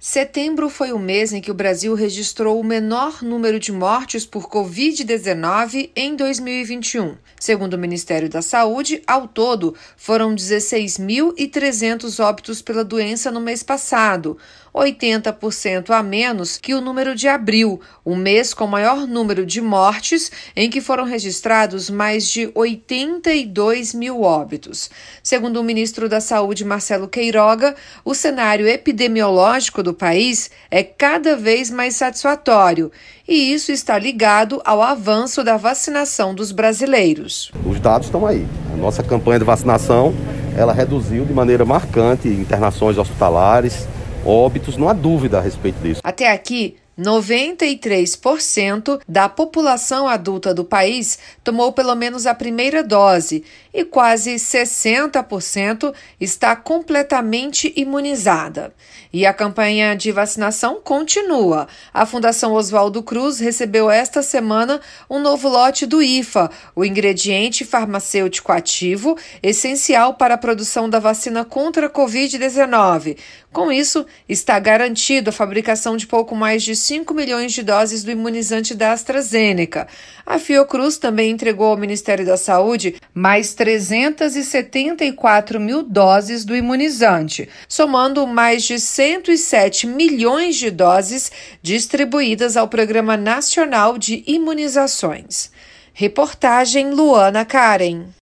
Setembro foi o mês em que o Brasil registrou o menor número de mortes por Covid-19 em 2021. Segundo o Ministério da Saúde, ao todo foram 16.300 óbitos pela doença no mês passado, 80% a menos que o número de abril, o mês com maior número de mortes, em que foram registrados mais de 82 mil óbitos. Segundo o ministro da Saúde, Marcelo Queiroga, o cenário epidemiológico do país é cada vez mais satisfatório e isso está ligado ao avanço da vacinação dos brasileiros. Os dados estão aí. A nossa campanha de vacinação ela reduziu de maneira marcante internações hospitalares, óbitos, não há dúvida a respeito disso. Até aqui, 93% da população adulta do país tomou pelo menos a primeira dose e quase 60% está completamente imunizada. E a campanha de vacinação continua. A Fundação Oswaldo Cruz recebeu esta semana um novo lote do IFA, o ingrediente farmacêutico ativo essencial para a produção da vacina contra a Covid-19. Com isso, está garantido a fabricação de pouco mais de 5 milhões de doses do imunizante da AstraZeneca. A Fiocruz também entregou ao Ministério da Saúde mais 374 mil doses do imunizante, somando mais de 107 milhões de doses distribuídas ao Programa Nacional de Imunizações. Reportagem Luana Karen.